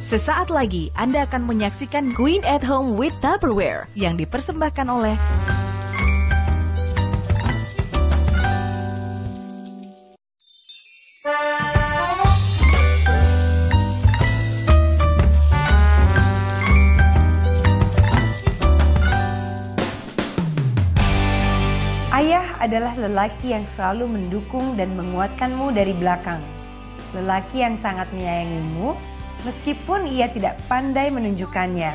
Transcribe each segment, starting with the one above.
Sesaat lagi Anda akan menyaksikan Queen at Home with Tupperware yang dipersembahkan oleh adalah lelaki yang selalu mendukung dan menguatkanmu dari belakang. Lelaki yang sangat menyayangimu, meskipun ia tidak pandai menunjukkannya.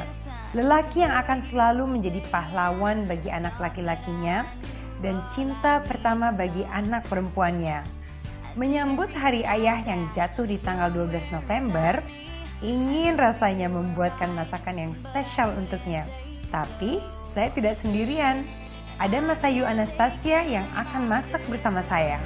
Lelaki yang akan selalu menjadi pahlawan bagi anak laki-lakinya dan cinta pertama bagi anak perempuannya. Menyambut Hari Ayah yang jatuh di tanggal 12 November, ingin rasanya membuatkan masakan yang spesial untuknya. Tapi saya tidak sendirian ada Mas Ayu Anastasia yang akan masak bersama saya.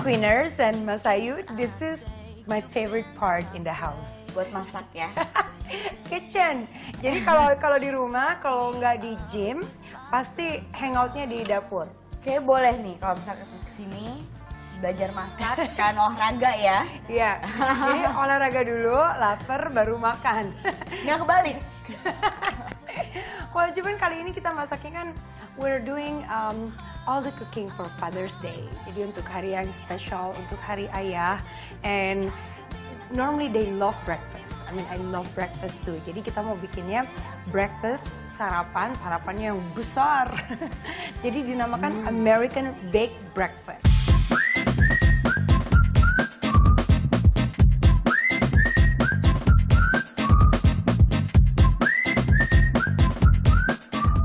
Queeners and Mas Ayu, this is my favorite part in the house. buat masak ya. Kitchen. Jadi kalau kalau di rumah, kalau nggak di gym, pasti hangoutnya di dapur. Oke boleh nih kalau misalnya ke sini belajar masak, kan olahraga ya. Iya. Jadi olahraga dulu, lapar baru makan. Nggak kebalik. Kalau cuman kali ini kita masaknya kan we're doing um, all the cooking for Father's Day. Jadi untuk hari yang spesial, untuk hari ayah. And normally they love breakfast. I mean I love breakfast too. Jadi kita mau bikinnya breakfast sarapan, sarapannya yang besar. Jadi dinamakan American Baked Breakfast.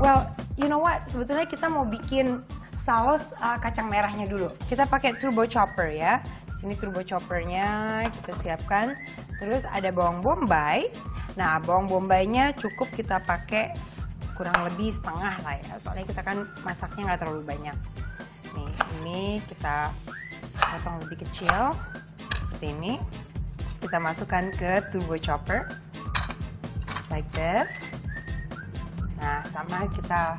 Well, you know what? Sebetulnya kita mau bikin saus uh, kacang merahnya dulu. Kita pakai turbo chopper ya. Di sini turbo choppernya kita siapkan. Terus ada bawang bombay. Nah, bawang bombaynya cukup kita pakai kurang lebih setengah lah ya. Soalnya kita kan masaknya nggak terlalu banyak. Nih, ini kita potong lebih kecil seperti ini. Terus kita masukkan ke turbo chopper like this. Nah, sama kita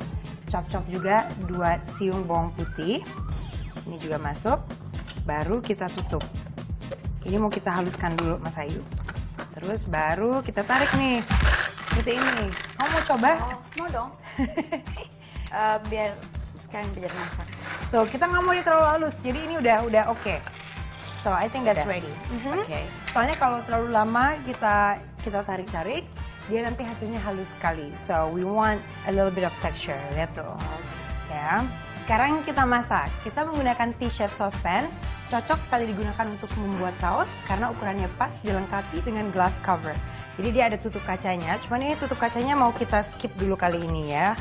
chop-chop juga dua siung bawang putih. Ini juga masuk. Baru kita tutup. Ini mau kita haluskan dulu, Mas Ayu. Terus baru kita tarik nih. Seperti ini. Kamu mau coba? Oh, mau dong. Eh, biar sekarang belajar masak. Tuh, kita nggak mau dia terlalu halus. Jadi ini udah udah oke. So, I think that's ready. Mhm. Oke. Soalnya kalau terlalu lama kita kita tarik-tarik, dia nanti hasilnya halus sekali. So, we want a little bit of texture. Lihat tuh. Ya. Sekarang kita masak. Kita menggunakan T-chef saucepan. Cocok sekali digunakan untuk membuat saus karena ukurannya pas dilengkapi dengan glass cover. Jadi dia ada tutup kacanya. Cuman ini tutup kacanya mau kita skip dulu kali ini ya.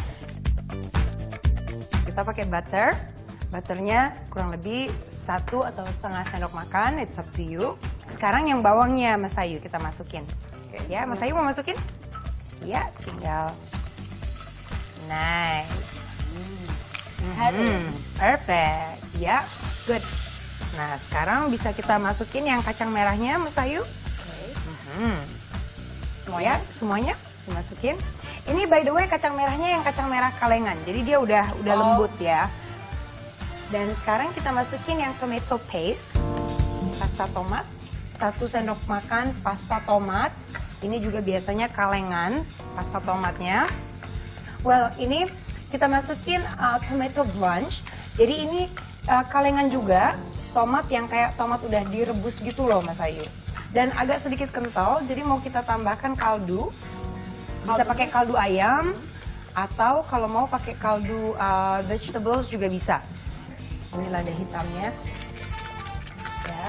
Kita pakai butter. Butternya kurang lebih satu atau setengah sendok makan. It's up to you. Sekarang yang bawangnya Mas Ayu kita masukin. Ya, Mas Ayu mau masukin? Ya, tinggal. Nice. Hmm, perfect. Ya, good. Nah, sekarang bisa kita masukin yang kacang merahnya, Mas Ayu. Mhm. Semuanya, semuanya dimasukin. Ini by the way kacang merahnya yang kacang merah kalengan. Jadi dia udah udah Oh. lembut ya. Dan sekarang kita masukin yang tomato paste, pasta tomat. Satu sendok makan pasta tomat. Ini juga biasanya kalengan, pasta tomatnya. Well, ini kita masukin uh, tomato blanch. Jadi ini uh, kalengan juga, tomat yang kayak tomat udah direbus gitu loh Mas Ayu. Dan agak sedikit kental, jadi mau kita tambahkan kaldu. Bisa pakai kaldu ayam, atau kalau mau pakai kaldu uh, vegetables juga bisa. Ini lada hitamnya. Ya,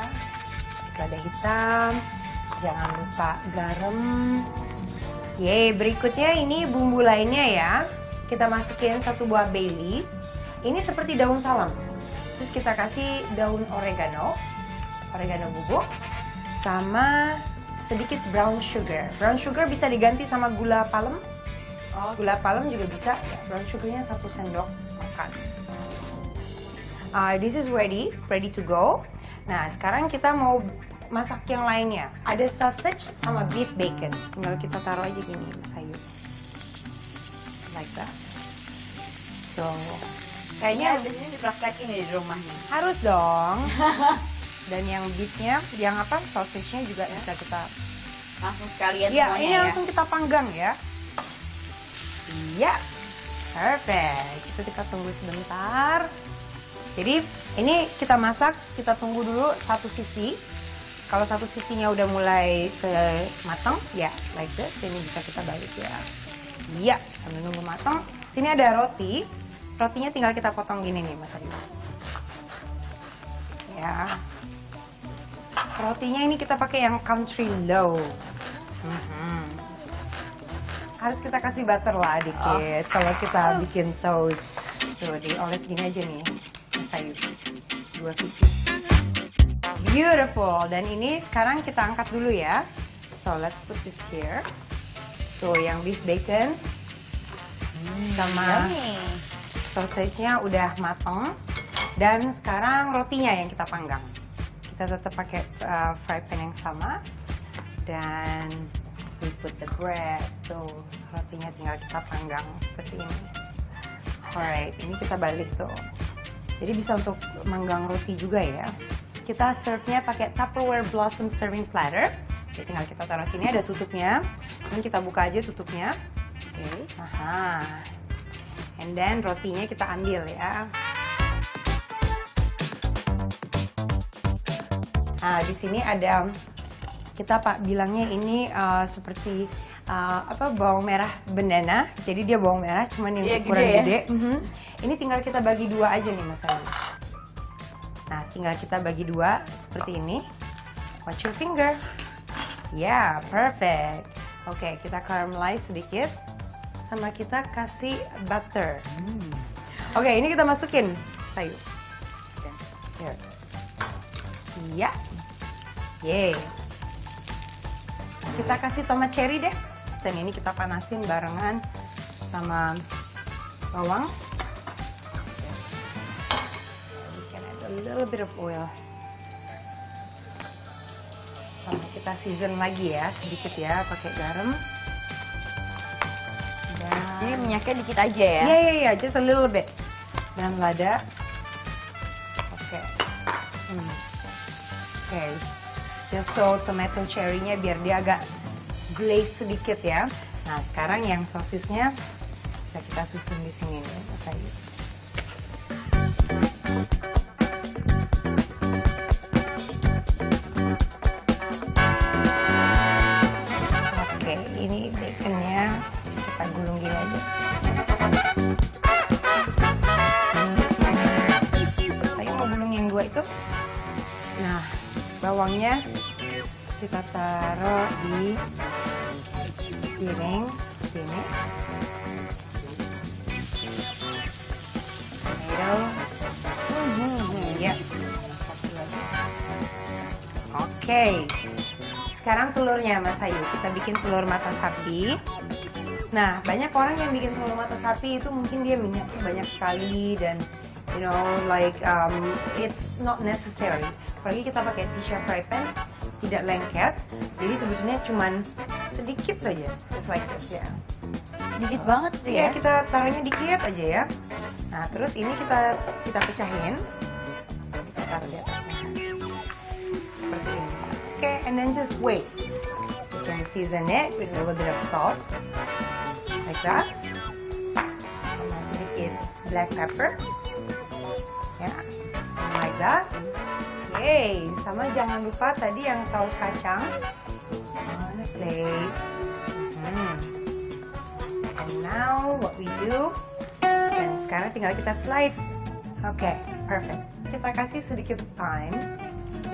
lada hitam. Jangan lupa garam. Yeay, berikutnya ini bumbu lainnya ya. Kita masukin satu buah bay leaf. Ini seperti daun salam. Terus kita kasih daun oregano, oregano bubuk, sama sedikit brown sugar. Brown sugar bisa diganti sama gula palem Oh. Gula palem juga bisa. Ya, brown sugarnya satu sendok makan. Uh, this is ready, ready to go. Nah, sekarang kita mau masak yang lainnya. Ada sausage sama beef bacon. Tinggal kita taruh aja gini, sayur. Like that. So, Kayaknya ini dipraktekin ya di rumah nih. harus dong. Dan yang beefnya, yang apa, sausage-nya juga bisa kita Langsung sekalian Iya, semuanya ini ya. langsung kita panggang ya. Iya, perfect. Itu kita tunggu sebentar. Jadi ini kita masak, kita tunggu dulu satu sisi. Kalau satu sisinya udah mulai ke matang, ya like this. Ini bisa kita balik ya. Iya, sambil nunggu matang. Sini ada roti. Rotinya tinggal kita potong gini nih, Mas Adi. Ya. Rotinya ini kita pakai yang country loaf. Mhm. Harus kita kasih butter lah dikit kalau kita bikin toast. Tuh, dioles gini aja nih. Sayur. Dua sisi. Beautiful. Dan ini sekarang kita angkat dulu ya. So, let's put this here. Tuh, yang beef bacon. Sama Yummy. sausage-nya udah mateng. Dan sekarang rotinya yang kita panggang. Kita tetap pakai uh, fry pan yang sama. Dan we put the bread. Tuh, rotinya tinggal kita panggang seperti ini. Alright, ini kita balik tuh. Jadi bisa untuk manggang roti juga ya. Kita serve-nya pakai Tupperware Blossom Serving Platter. Jadi tinggal kita taruh sini ada tutupnya. Dan kita buka aja tutupnya. Oke. Aha. And then rotinya kita ambil ya. Nah, di sini ada kita pak bilangnya ini uh, seperti uh, apa bawang merah banana. Jadi dia bawang merah cuman yang Iya, ukuran gede ya. gede. Mhm. Ini tinggal kita bagi dua aja nih Mas Ali. Nah, tinggal kita bagi dua seperti ini. Watch your finger. Ya, perfect. Oke, kita caramelize sedikit. Sama kita kasih butter. Oke, ini kita masukin sayur. Here. Iya. Yeay. Kita kasih tomat cherry deh. Dan ini kita panasin barengan sama bawang. Little bit of oil. Sama kita season lagi ya, sedikit ya, pakai garam. Dan Jadi minyaknya dikit aja ya. Iya, iya, iya, just a little bit. Dan lada. Oke. Hmm. Oke. Just so tomato cherry-nya biar dia agak glaze sedikit ya. Nah, sekarang yang sosisnya bisa kita susun di sini nih, Mas Nah, bawangnya kita taruh di piring seperti ini. Tomato. Hmm, ya. Oke. Sekarang telurnya Mas Ayu, kita bikin telur mata sapi. Nah, banyak orang yang bikin telur mata sapi itu mungkin dia minyaknya banyak sekali dan you know like um, it's not necessary. Apalagi kita pakai Tisha fry pan tidak lengket, jadi sebetulnya cuman sedikit saja, just like this ya. Dikit banget tuh Iya, ya. kita taruhnya dikit aja ya. Nah, terus ini kita kita pecahin. Terus kita taruh di atasnya. Seperti ini. Oke, and then just wait. You can season it with a little bit of salt. Like that. Sama sedikit black pepper. Ya, like that. Yay, sama jangan lupa tadi yang saus kacang. On a plate. Hmm. And now what we do, dan sekarang tinggal kita slide. Oke, perfect. Kita kasih sedikit thyme,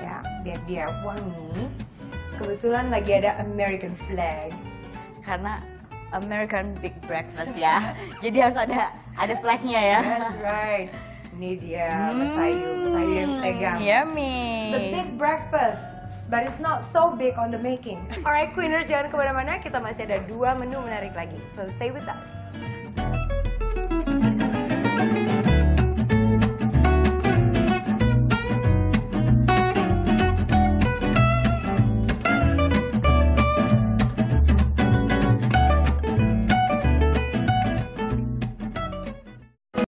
ya, biar dia wangi. Kebetulan lagi ada American flag. Karena American Big Breakfast ya. Jadi harus ada ada flagnya ya. That's right. Ini dia Mas Ayu, Mas Ayu yang pegang. Yummy. The big breakfast. but it's not so big on the making. Alright, Queeners, jangan ke mana-mana. Kita masih ada dua menu menarik lagi. So stay with us.